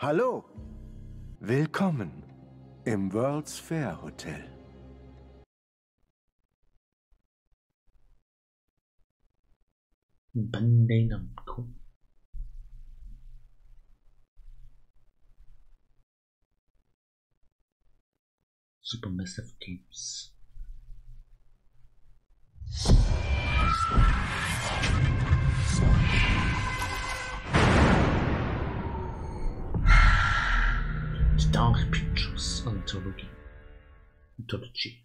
Hallo. Willkommen im World's Fair Hotel. Bandai Namco. Supermassive Games. Star Pictures Anthology. Anthology.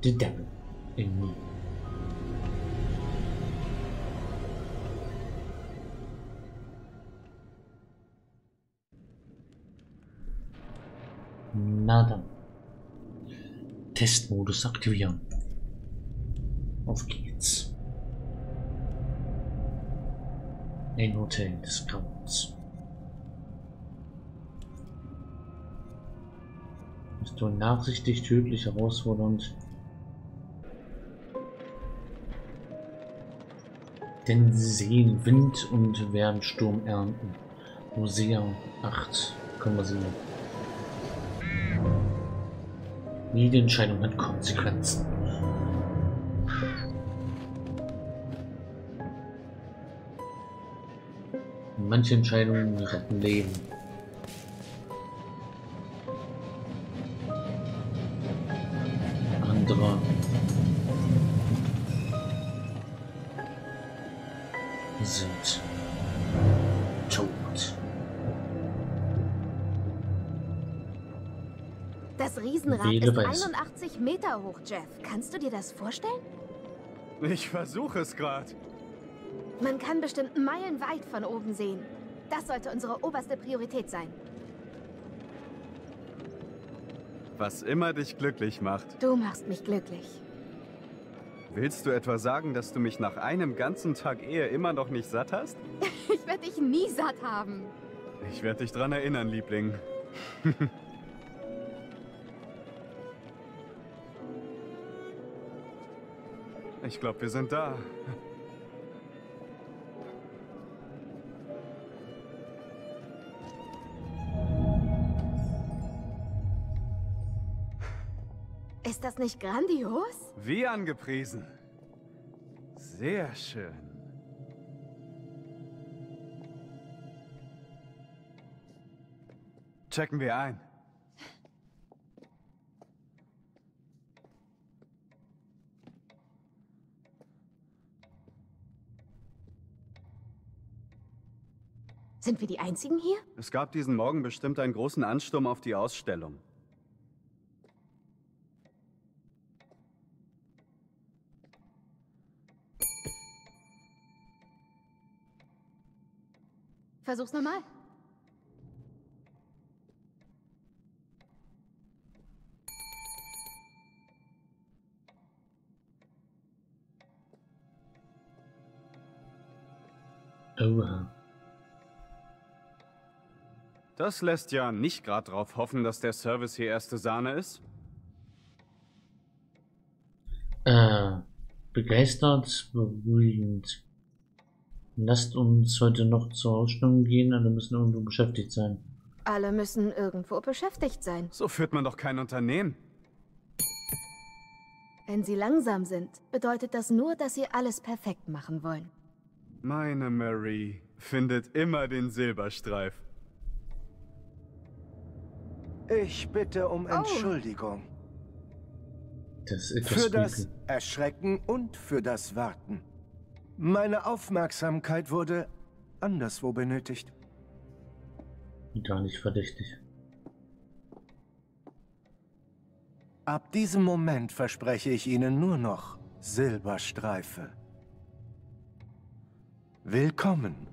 The Devil in Me. Na dann. Testmodus aktivieren. Auf geht's. Ein Hotel des Grauens. Bist du nachsichtig, tödlich, herausfordernd? Denn sie sehen Wind und werden Sturm ernten. Musea 8,7 Jede Entscheidung hat Konsequenzen. Manche Entscheidungen retten Leben. Andere sind tot. Das Riesenrad Wähle ist weiß. 81 Meter hoch, Jeff. Kannst du dir das vorstellen? Ich versuche es gerade. Man kann bestimmt meilenweit von oben sehen. Das sollte unsere oberste Priorität sein. Was immer dich glücklich macht. Du machst mich glücklich. Willst du etwa sagen, dass du mich nach einem ganzen Tag Ehe immer noch nicht satt hast? Ich werde dich nie satt haben. Ich werde dich dran erinnern, Liebling. ich glaube, wir sind da. Das nicht grandios? Wie angepriesen. Sehr schön. Checken wir ein. Sind wir die Einzigen hier? Es gab diesen Morgen bestimmt einen großen Ansturm auf die Ausstellung. Versuch's nochmal. Oha. Das lässt ja nicht gerade darauf hoffen, dass der Service hier erste Sahne ist. Äh, begeistert, beruhigend. Lasst uns heute noch zur Ausstellung gehen, alle müssen irgendwo beschäftigt sein. Alle müssen irgendwo beschäftigt sein. So führt man doch kein Unternehmen. Wenn sie langsam sind, bedeutet das nur, dass sie alles perfekt machen wollen. Meine Marie findet immer den Silberstreif. Ich bitte um Entschuldigung Das ist etwas für das. Erschrecken und für das Warten. Meine Aufmerksamkeit wurde anderswo benötigt. Gar nicht verdächtig. Ab diesem Moment verspreche ich Ihnen nur noch Silberstreife. Willkommen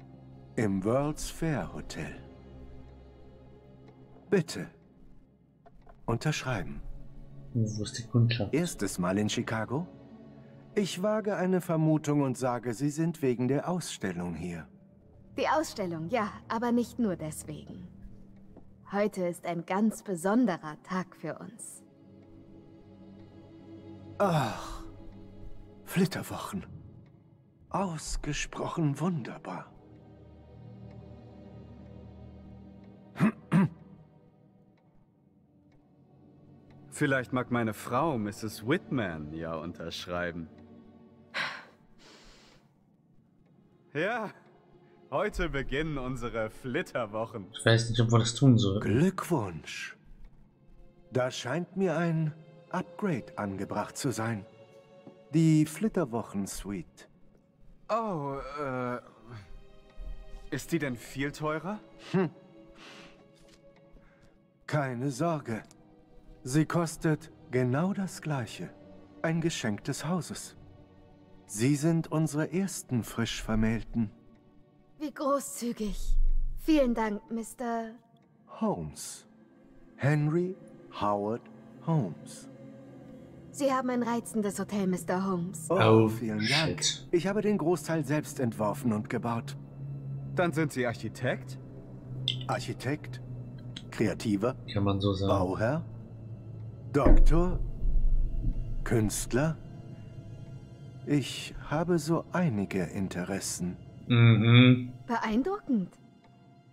im World's Fair Hotel. Bitte unterschreiben. Wo ist die Kundschaft? Erstes Mal in Chicago? Ich wage eine Vermutung und sage, Sie sind wegen der Ausstellung hier. Die Ausstellung, ja, aber nicht nur deswegen. Heute ist ein ganz besonderer Tag für uns. Ach, Flitterwochen. Ausgesprochen wunderbar. Vielleicht mag meine Frau, Mrs. Whitman, ja unterschreiben. Ja, heute beginnen unsere Flitterwochen. Ich weiß nicht, ob wir das tun sollen. Glückwunsch. Da scheint mir ein Upgrade angebracht zu sein. Die Flitterwochen-Suite. Oh, äh. Ist die denn viel teurer? Keine Sorge. Sie kostet genau das Gleiche. Ein Geschenk des Hauses. Sie sind unsere ersten frisch Vermählten. Wie großzügig. Vielen Dank, Mr. Holmes. Henry Howard Holmes. Sie haben ein reizendes Hotel, Mr. Holmes. Oh, Oh, vielen Dank. shit. Ich habe den Großteil selbst entworfen und gebaut. Dann sind Sie Architekt? Architekt, Kreativer, Kann man so sagen. Bauherr, Doktor, Künstler. Ich habe so einige Interessen. Mhm. Beeindruckend.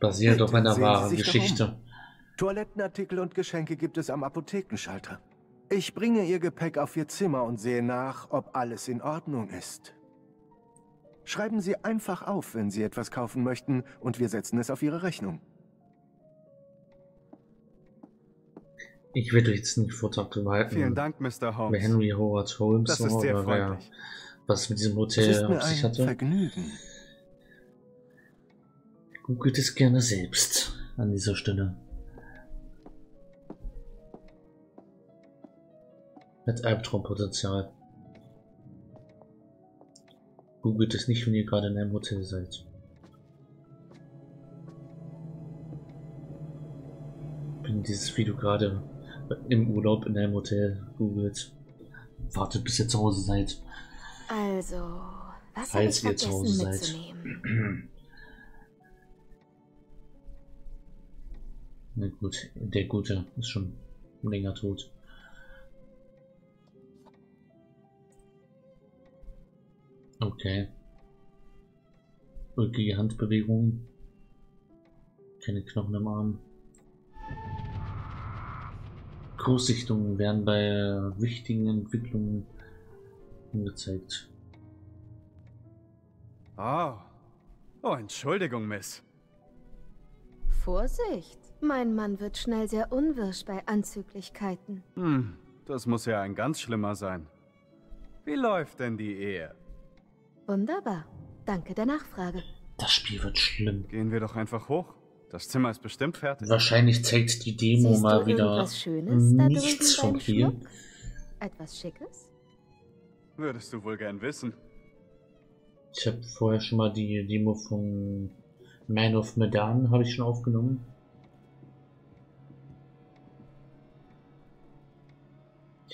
Basiert Bitte, auf einer wahren Geschichte. Toilettenartikel und Geschenke gibt es am Apothekenschalter. Ich bringe Ihr Gepäck auf Ihr Zimmer und sehe nach, ob alles in Ordnung ist. Schreiben Sie einfach auf, wenn Sie etwas kaufen möchten, und wir setzen es auf Ihre Rechnung. Ich werde euch jetzt nicht Vortrag halten. Vielen Dank, Mr. Wer Holmes. Henry Howard Holmes Das ist war, sehr oder wer was mit diesem Hotel auf sich ein hatte. Vergnügen. Googelt es gerne selbst an dieser Stelle. Mit Albtraumpotenzial. Googelt es nicht, wenn ihr gerade in einem Hotel seid. Wenn dieses Video gerade im Urlaub in einem Hotel googelt, wartet bis ihr zu Hause seid. Also, was Falls ich ihr zu Hause seid. Na gut, der Gute ist schon länger tot. Okay. Ulkige Handbewegungen. Keine Knochen im Arm. Kurssichtungen werden bei wichtigen Entwicklungen angezeigt. Oh. Oh, Entschuldigung, Miss. Vorsicht. Mein Mann wird schnell sehr unwirsch bei Anzüglichkeiten. Hm, das muss ja ein ganz schlimmer sein. Wie läuft denn die Ehe? Wunderbar. Danke der Nachfrage. Das Spiel wird schlimm. Gehen wir doch einfach hoch. Das Zimmer ist bestimmt fertig. Wahrscheinlich zeigt die Demo Siehst mal wieder Schönes nichts von hier. Etwas Schickes? Würdest du wohl gern wissen. Ich habe vorher schon mal die Demo von Man of Medan habe ich schon aufgenommen.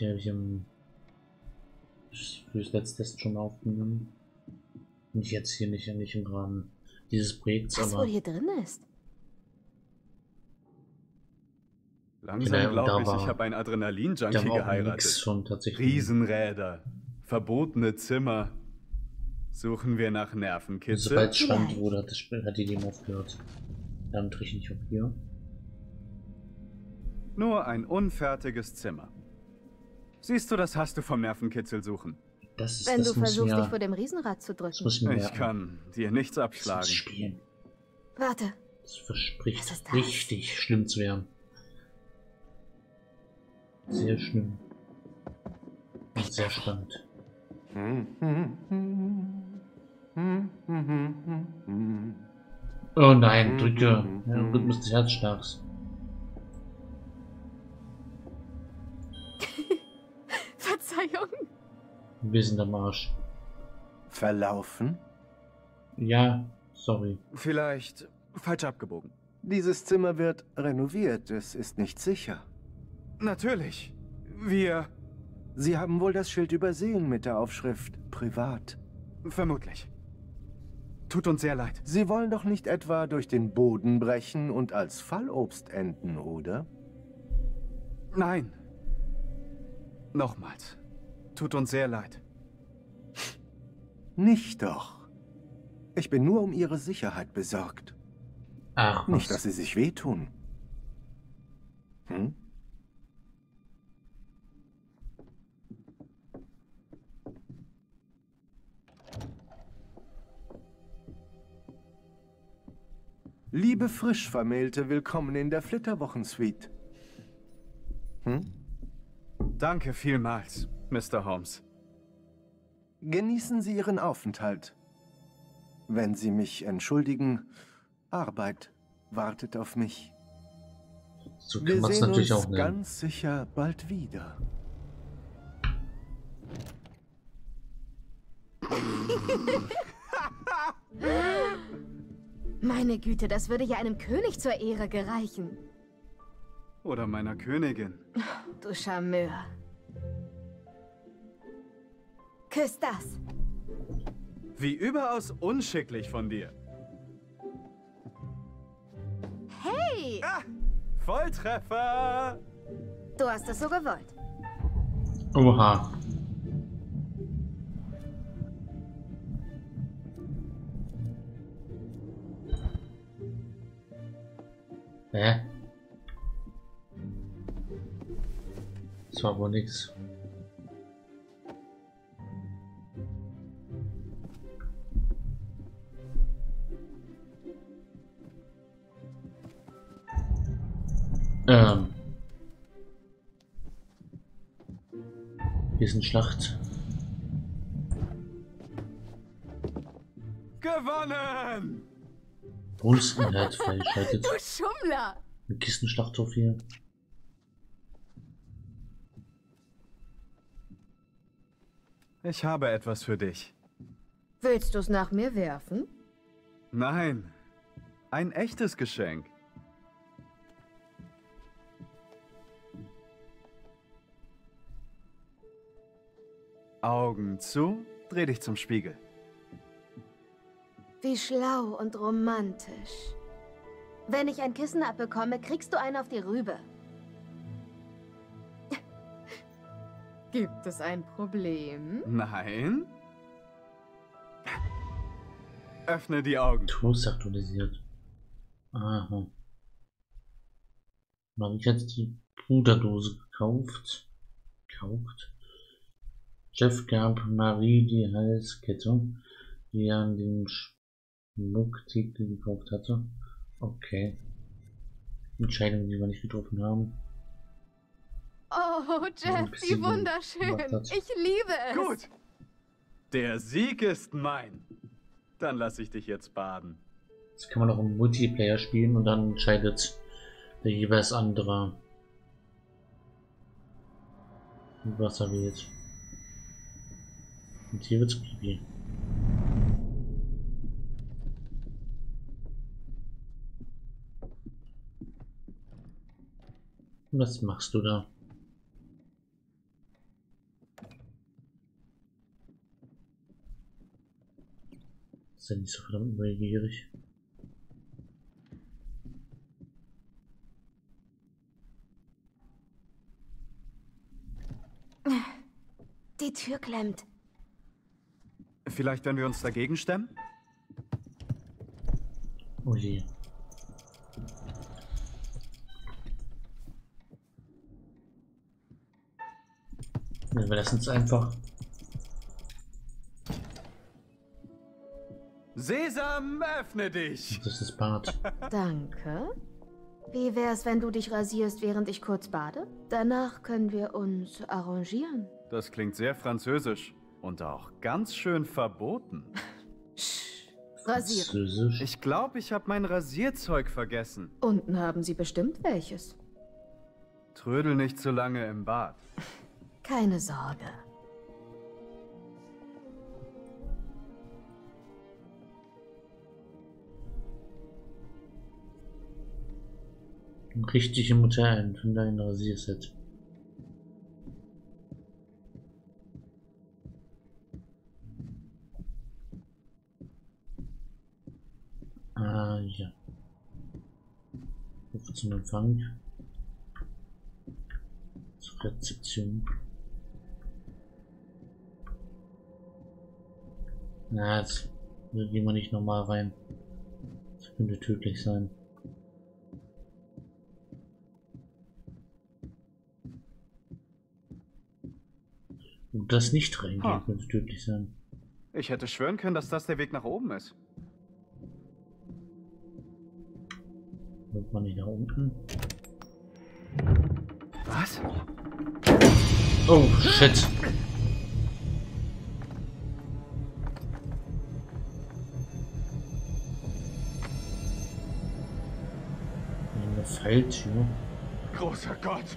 Die habe ich im fürs letzte Test schon aufgenommen. Nicht jetzt hier nicht, nicht im Rahmen dieses Projekts, Was aber wohl hier drin ist? Langsam da glaube ich, war- ich habe einen da Adrenalin-Junkie geheiratet. schon tatsächlich. Riesenräder, verbotene Zimmer. Suchen wir nach Nervenkitzel? Sobald es spannend wurde, hat, das Spiel, hat die Demo aufgehört. Damit richte ich nicht auf hier. Nur ein unfertiges Zimmer. Siehst du, das hast du vom Nervenkitzel suchen. Das ist Wenn das du versuchst, mir, dich vor dem Riesenrad zu drücken. muss ich mir Ich merken. kann dir nichts abschlagen. Warte. Das verspricht Was ist das? richtig schlimm zu werden. Sehr schlimm. Und sehr spannend. Oh nein, drücke. Ja, Rhythmus des Herzschlags. Verzeihung. Wir sind am Arsch. Verlaufen? Ja, sorry. Vielleicht falsch abgebogen. Dieses Zimmer wird renoviert, es ist nicht sicher. Natürlich. Wir. Sie haben wohl das Schild übersehen mit der Aufschrift Privat. Vermutlich. Tut uns sehr leid. Sie wollen doch nicht etwa durch den Boden brechen und als Fallobst enden, oder? Nein. Nochmals. Tut uns sehr leid. Nicht doch. Ich bin nur um ihre Sicherheit besorgt. Ach, Nicht, dass sie sich wehtun. Hm? Liebe Frischvermählte, willkommen in der Flitterwochensuite. Hm? Danke vielmals, Mr. Holmes. Genießen Sie Ihren Aufenthalt. Wenn Sie mich entschuldigen, Arbeit wartet auf mich. So kann Wir man es sehen natürlich uns auch nennen. ganz sicher bald wieder. Meine Güte, das würde ja einem König zur Ehre gereichen. Oder meiner Königin. Du Charmeur. Küss das. Wie überaus unschicklich von dir. Hey, Ah, Volltreffer! du hast es so gewollt. Oha. Hä? Das war wohl nix. Ähm. Hier ist eine Schlacht. Gewonnen! Bonusinhalt freigeschaltet. Du Schummler! Eine Kistenschlachttrophäe. Ich habe etwas für dich. Willst du es nach mir werfen? Nein, ein echtes Geschenk. Augen zu, dreh dich zum Spiegel. Wie schlau und romantisch. Wenn ich ein Kissen abbekomme, kriegst du einen auf die Rübe. Gibt es ein Problem? Nein? Öffne die Augen. Toast aktualisiert. Aha. Habe ich jetzt die Puderdose gekauft? Gekauft? Jeff gab Marie die Halskette, die an den Schmucktitel gekauft hatte. Okay. Entscheidung, die wir nicht getroffen haben. Oh, Jeff, wie wunderschön. das. Ich liebe es. Gut. Der Sieg ist mein. Dann lasse ich dich jetzt baden. Jetzt kann man auch im Multiplayer spielen und dann entscheidet der jeweils andere, was er wählt. Und hier wird's Pipi. Was machst du da? Ist ja nicht so verdammt neugierig. Die Tür klemmt. Vielleicht, wenn wir uns dagegen stemmen? Oh je. Wir lassen es einfach. Sesam, öffne dich! Das ist das Bad. Danke. Wie wär's, wenn du dich rasierst, während ich kurz bade? Danach können wir uns arrangieren. Das klingt sehr französisch und auch ganz schön verboten. Rasieren. Französisch. Ich glaube, ich habe mein Rasierzeug vergessen. Unten haben sie bestimmt welches. Trödel nicht zu lange im Bad. Keine Sorge. Richtig im Hotel ein von deinem Rasierset. Ah, ja. Rufe zum Empfang. Zur Rezeption. Na, jetzt gehen wir nicht nochmal rein. Das könnte tödlich sein. Und das nicht reingehen Ha. könnte tödlich sein. Ich hätte schwören können, dass das der Weg nach oben ist. Kommt man nicht nach unten? Was? Oh, shit. Falltür. Großer Gott!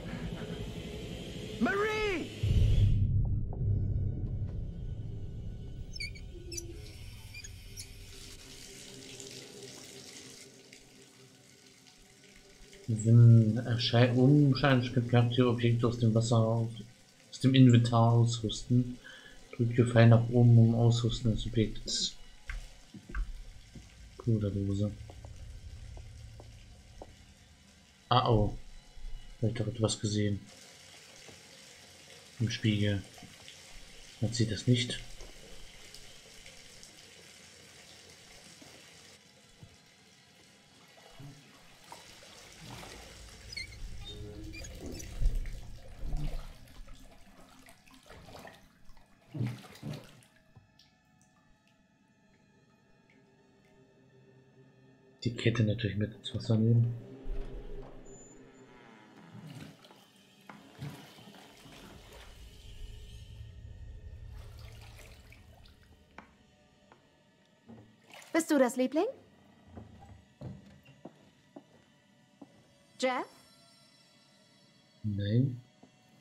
Marie! Wenn unwahrscheinlich charaktere Objekte aus dem Wasser aus, dem Inventar ausrüsten, drücke Pfeil nach oben, um Ausrüsten des Objektes. Puderdose. Ah oh. Vielleicht doch etwas gesehen. Im Spiegel. Man sieht das nicht. Die Kette natürlich mit ins Wasser nehmen. Das Liebling? Jeff? Nein.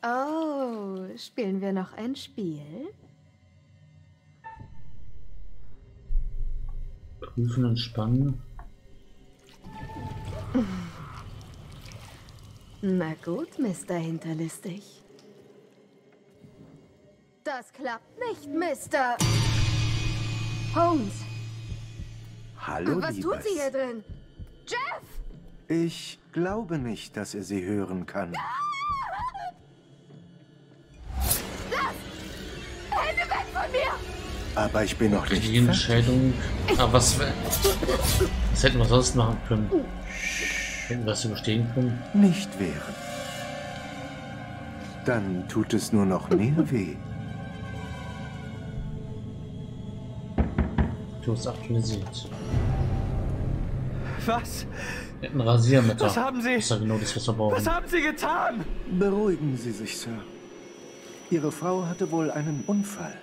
Oh, spielen wir noch ein Spiel? Prüfen und spannen. Na gut, Mr. Hinterlistig. Das klappt nicht, Mr. Holmes. Hallo, Was Liebes. tut sie hier drin? Jeff! Ich glaube nicht, dass er sie hören kann. Hände weg von mir! Aber ich bin noch nicht. Entscheidung. Aber was, wär- was hätten wir sonst machen können? Hätten wir das überstehen können? Nicht wehren. Dann tut es nur noch mehr weh. Hast aktualisiert. Was? Hätten Rasiermesser. Was haben Sie? Das ist ja genau das, was wir brauchen. Was haben Sie getan? Beruhigen Sie sich, Sir. Ihre Frau hatte wohl einen Unfall.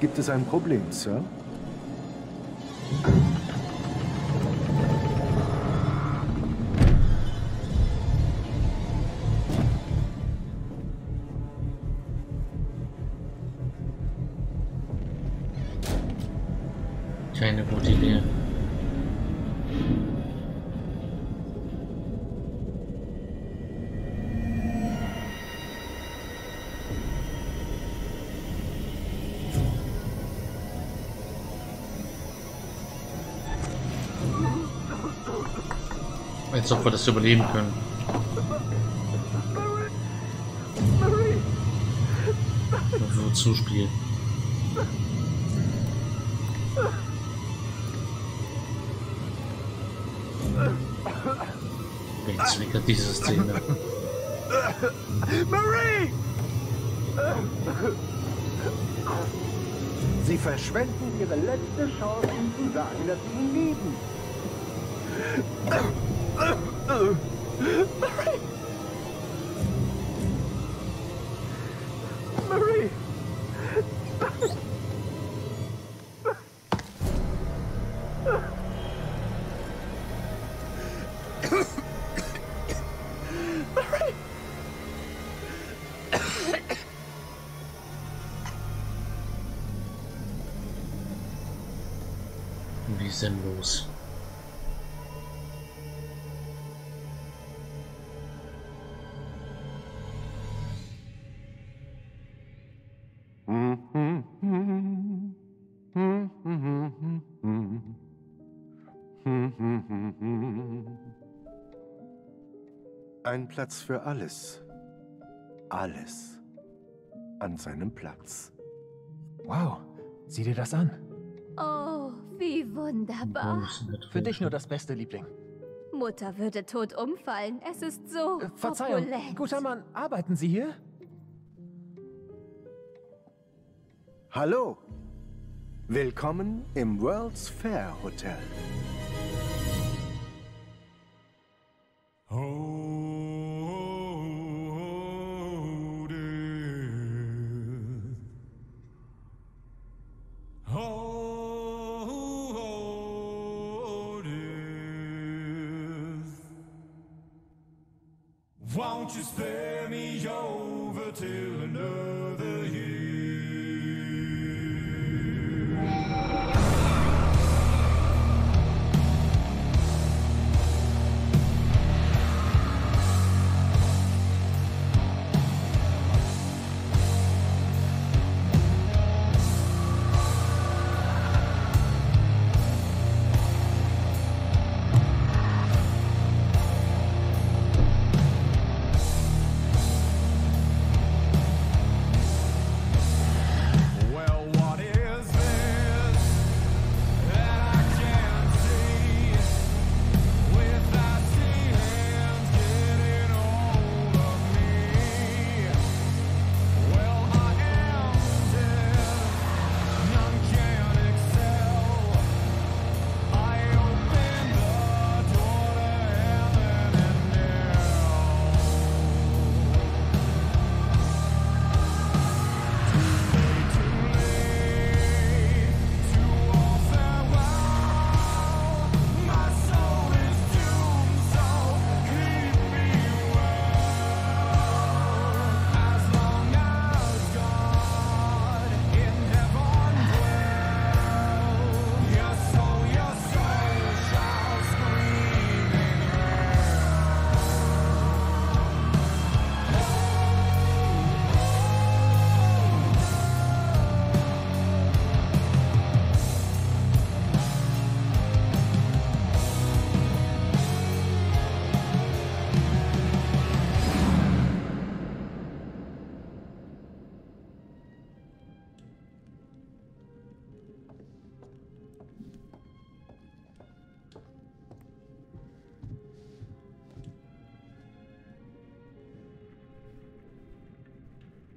Gibt es ein Problem, Sir? Als ob wir das überleben können. Wozu spielen? Wen zwickert diese Szene? Marie! Sie verschwenden Ihre letzte Chance, ihm zu sagen, dass Sie ihn lieben. Marie! Ein Platz für alles. alles an seinem Platz. Wow, sieh dir das an. Oh, wie wunderbar. Für dich nur das Beste, Liebling. Mutter würde tot umfallen. Es ist so Äh, Verzeihung, opulent. guter Mann, arbeiten Sie hier? Hallo, willkommen im World's Fair Hotel.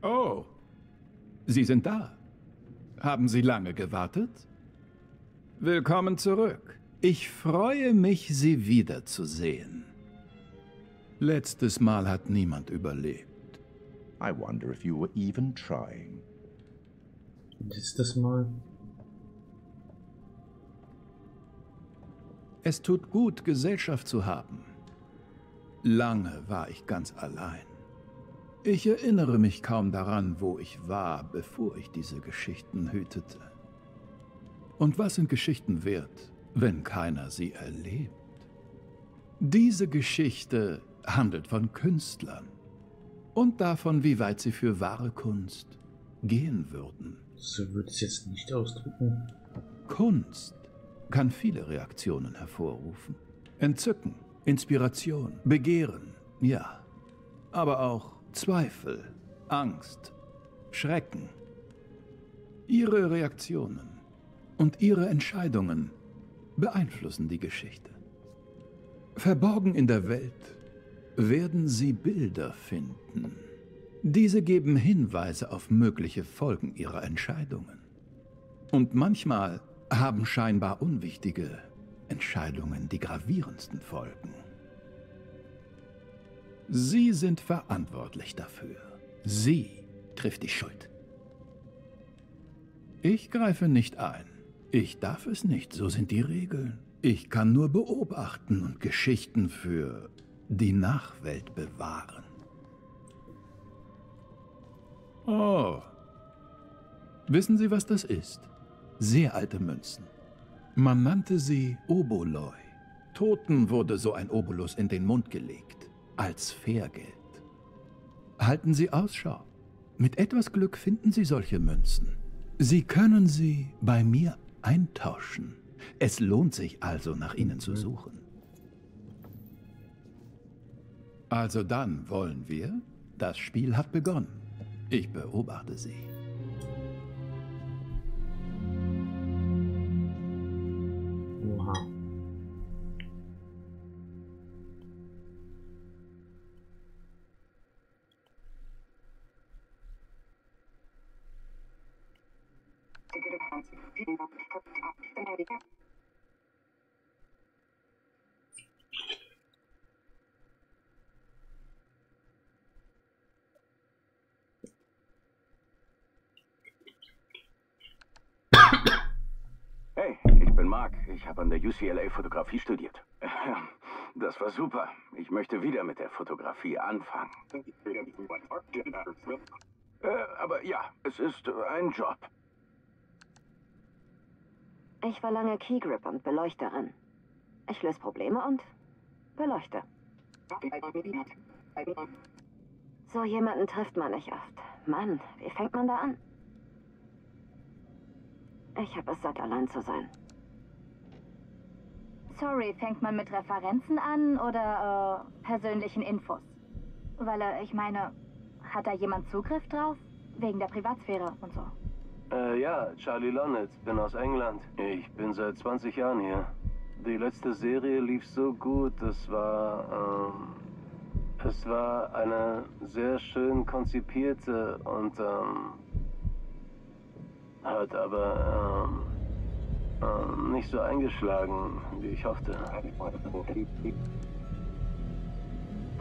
Oh, Sie sind da. Haben Sie lange gewartet? Willkommen zurück. Ich freue mich, Sie wiederzusehen. Letztes Mal hat niemand überlebt. I wonder if you were even trying. Letztes Mal. Es tut gut, Gesellschaft zu haben. Lange war ich ganz allein. Ich erinnere mich kaum daran, wo ich war, bevor ich diese Geschichten hütete. Und was sind Geschichten wert, wenn keiner sie erlebt? Diese Geschichte handelt von Künstlern und davon, wie weit sie für wahre Kunst gehen würden. So würde ich es jetzt nicht ausdrücken. Kunst kann viele Reaktionen hervorrufen. Entzücken, Inspiration, Begehren, ja. Aber auch Zweifel, Angst, Schrecken. Ihre Reaktionen und ihre Entscheidungen beeinflussen die Geschichte. Verborgen in der Welt werden Sie Bilder finden. Diese geben Hinweise auf mögliche Folgen Ihrer Entscheidungen. Und manchmal haben scheinbar unwichtige Entscheidungen die gravierendsten Folgen. Sie sind verantwortlich dafür. Sie trifft die Schuld. Ich greife nicht ein. Ich darf es nicht, so sind die Regeln. Ich kann nur beobachten und Geschichten für die Nachwelt bewahren. Oh. Wissen Sie, was das ist? Sehr alte Münzen. Man nannte sie Oboloi. Toten wurde so ein Obolus in den Mund gelegt, als Fährgeld. Halten Sie Ausschau. Mit etwas Glück finden Sie solche Münzen. Sie können sie bei mir eintauschen. Es lohnt sich also, nach ihnen zu suchen. Also dann wollen wir Das Spiel hat begonnen. Ich beobachte sie. Ich habe an der UCLA Fotografie studiert. Das war super. Ich möchte wieder mit der Fotografie anfangen. Äh, aber ja, es ist ein Job. Ich war lange Keygrip und Beleuchterin. Ich löse Probleme und beleuchte. So jemanden trifft man nicht oft. Mann, wie fängt man da an? Ich habe es satt, allein zu sein. Sorry, fängt man mit Referenzen an oder äh, persönlichen Infos? Weil, äh, ich meine, hat da jemand Zugriff drauf? Wegen der Privatsphäre und so. Äh, ja, Charlie Lonnet, bin aus England. Ich bin seit 20 Jahren hier. Die letzte Serie lief so gut, das war, ähm, es war eine sehr schön konzipierte und, ähm, hat aber, ähm, nicht so eingeschlagen, wie ich hoffte.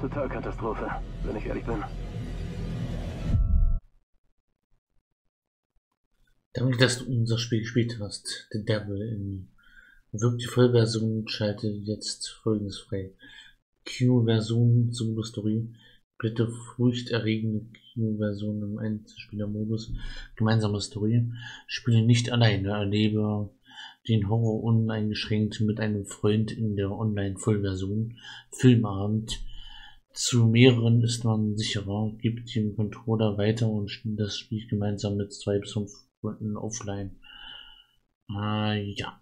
Total Katastrophe, wenn ich ehrlich bin. Danke, dass du unser Spiel gespielt hast. The Devil in. Wirkt die Vollversion, schalte jetzt folgendes frei. Q-Version zum Story. Bitte furchterregende Q-Version im Einzelspielermodus. Gemeinsame Story. Spiele nicht alleine. Erlebe den Horror uneingeschränkt mit einem Freund in der Online-Vollversion. Filmabend. Zu mehreren ist man sicherer. Gibt den Controller weiter und spielt das Spiel gemeinsam mit zwei bis fünf Freunden offline. Äh, ja.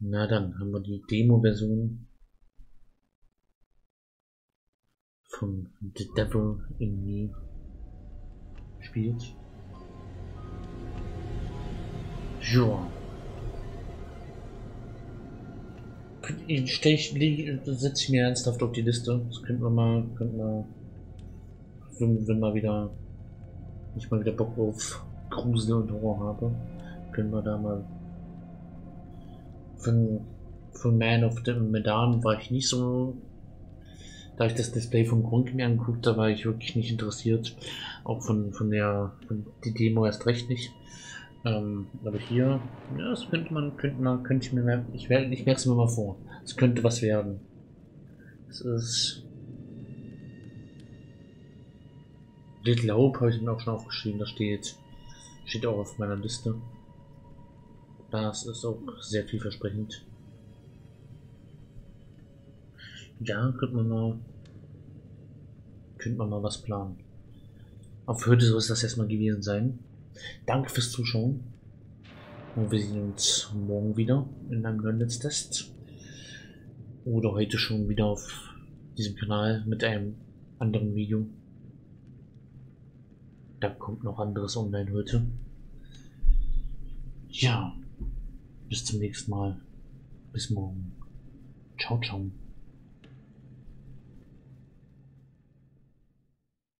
Na dann haben wir die Demo-Version von The Devil in Me gespielt. Ja. Ich stelle ich, setze ich mir ernsthaft auf die Liste. Das könnten wir mal, könnten wir, wenn, wenn mal wieder, ich mal wieder Bock auf Grusel und Horror habe, können wir da mal von, von Man of the Medan war ich nicht so. Da ich das Display vom Grund mir angeguckt, da war ich wirklich nicht interessiert. Auch von, von der von die Demo erst recht nicht. Ähm, aber hier, ja, das könnte man, könnte man, könnte ich mir ich werde, ich merke es mir mal vor. Es könnte was werden. Es ist. Little Hope habe ich mir auch schon aufgeschrieben, da steht, steht auch auf meiner Liste. Das ist auch sehr vielversprechend. Ja, könnte man mal, könnte man mal was planen. Auf heute soll es das erstmal gewesen sein. Danke fürs Zuschauen. Und wir sehen uns morgen wieder in einem neuen Netztest. Oder heute schon wieder auf diesem Kanal mit einem anderen Video. Da kommt noch anderes online heute. Ja. Bis zum nächsten Mal. Bis morgen. Ciao, ciao.